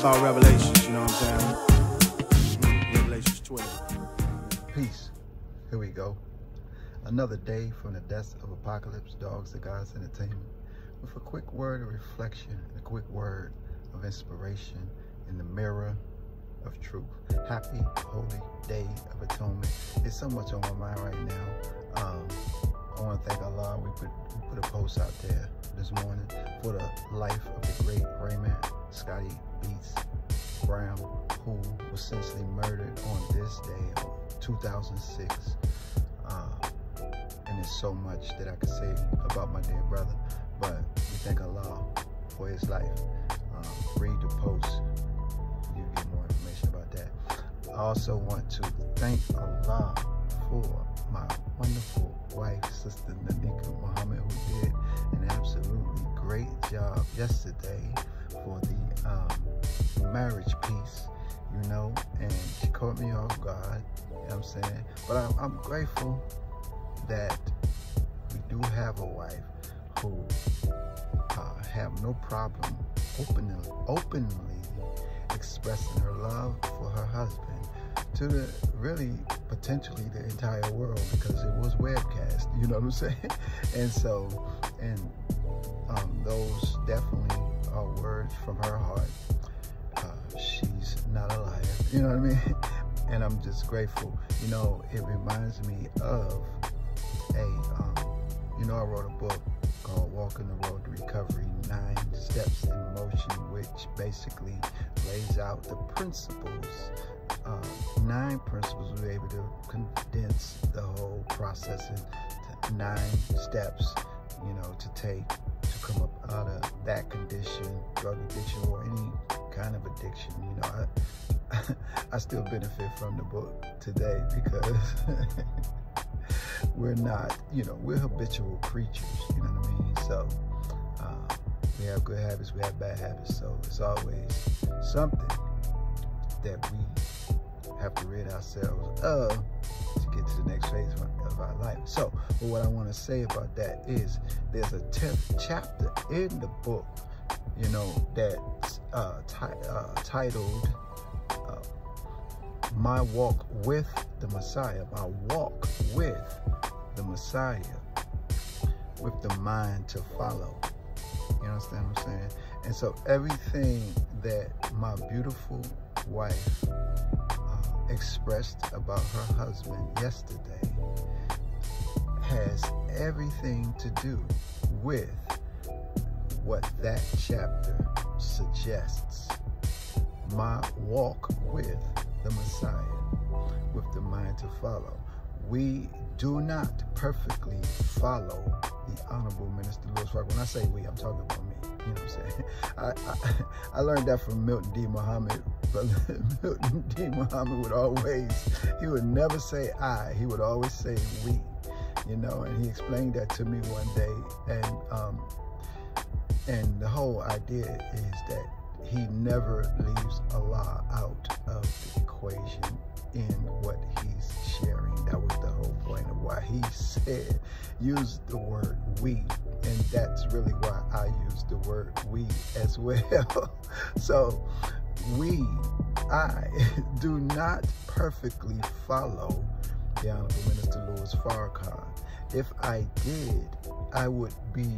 about Revelations, you know what I'm saying? Revelations 12. Peace. Here we go. Another day from the Desk of Apacolips, Dogs of God's Entertainment, with a quick word of reflection, a quick word of inspiration in the mirror of truth. Happy Holy Day of Atonement. There's so much on my mind right now. Um, I want to thank Allah. We put, we put a post out there this morning for the life of the great Raymond Scotty Beats Brown, who was essentially murdered on this day of 2006. Uh, and there's so much that I could say about my dear brother, but we thank Allah for his life. Um, read the post, you get more information about that. I also want to thank Allah for my wonderful wife, Sister Nanika Muhammad, who did an absolutely great job yesterday for the um, marriage piece, you know, and she caught me off guard, you know what I'm saying? But I'm, I'm grateful that we do have a wife who uh, have no problem openly, openly expressing her love for her husband to the really potentially the entire world because it was webcast you know what i'm saying and so and um, those definitely words from her heart. Uh, she's not a liar. You know what i mean? And i'm just grateful. You know it reminds me of a um, you know i wrote a book called walking the road to recovery nine steps in motion which basically lays out the principles uh, nine principles we were able to condense the whole process into nine steps you know to take come up out of that condition drug addiction or any kind of addiction you know i i still benefit from the book today because we're not you know we're habitual creatures you know what i mean? So uh, we have good habits we have bad habits so it's always something that we have to rid ourselves of to the next phase of our life. So, but what I want to say about that is there's a 10th chapter in the book, you know, that's uh, uh, titled uh, My Walk with the Messiah. My Walk with the Messiah with the mind to follow. You understand what I'm saying? And so everything that my beautiful wife expressed about her husband yesterday has everything to do with what that chapter suggests. My walk with the Messiah, with the mind to follow. We do not perfectly follow Honorable Minister Louis Farrakhan. When I say we, I'm talking about me. You know what I'm saying? I, I, I learned that from Milton D. Muhammad. But Milton D. Muhammad would always, he would never say I. He would always say we. You know, and he explained that to me one day. And um, and the whole idea is that he never leaves Allah out of the equation in what he's sharing. That was the whole point of why he said, use the word we. And that's really why I use the word we as well. so we, I, do not perfectly follow the Honorable Minister Louis Farrakhan. If I did, I would be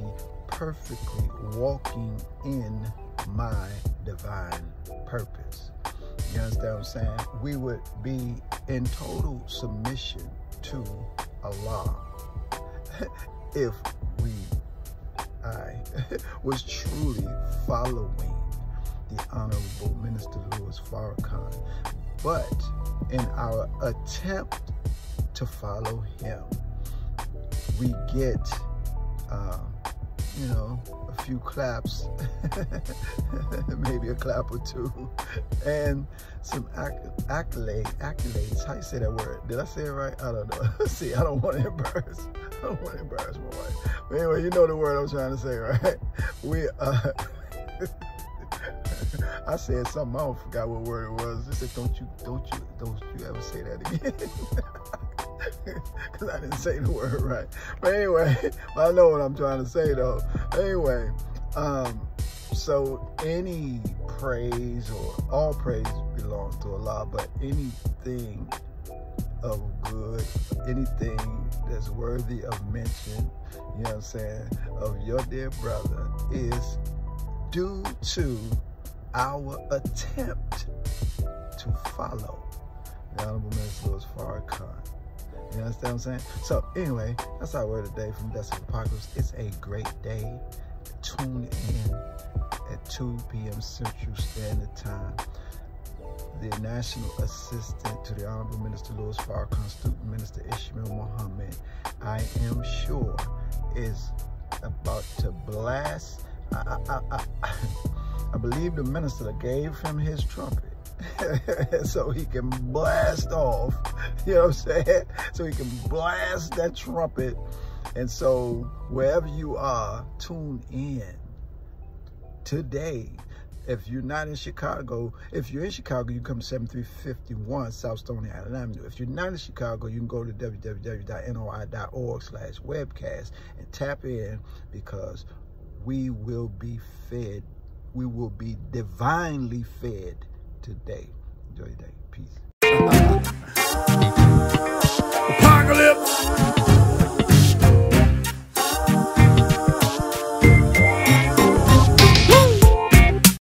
perfectly walking in my divine purpose. You understand what I'm saying? We would be in total submission to Allah if we, I, was truly following the Honorable Minister Louis Farrakhan. But in our attempt to follow him, we get, uh, you know, a few claps, maybe a clap or two, and some accolade, accolades. How you say that word? Did I say it right? I don't know. See, I don't want to embarrass. I don't want to embarrass my wife. But anyway, you know the word I'm trying to say, right? We uh. I said something. I don't forgot what word it was. I said, "Don't you, don't you, don't you ever say that again." because I didn't say the word right. But anyway, I know what I'm trying to say though. Anyway, um, so any praise or all praise belongs to Allah, but anything of good, anything that's worthy of mention, you know what I'm saying, of your dear brother is due to our attempt to follow the Honorable Minister Louis Farrakhan. You understand what I'm saying? So anyway, that's our word today from Desk of Apacolips. It's a great day. Tune in at 2 p.m. Central Standard Time. The National Assistant to the Honorable Minister Louis Farrakhan, Student Minister Ishmael Muhammad, I am sure is about to blast. I, I, I, I believe the minister gave him his trumpet so he can blast off, you know what I'm saying? So he can blast that trumpet. And so wherever you are, tune in today. If you're not in Chicago, if you're in Chicago, you come to 7351 South Stony Island Avenue. If you're not in Chicago, you can go to www.noi.org slash webcast and tap in because we will be fed. We will be divinely fed today. Enjoy your day. Peace.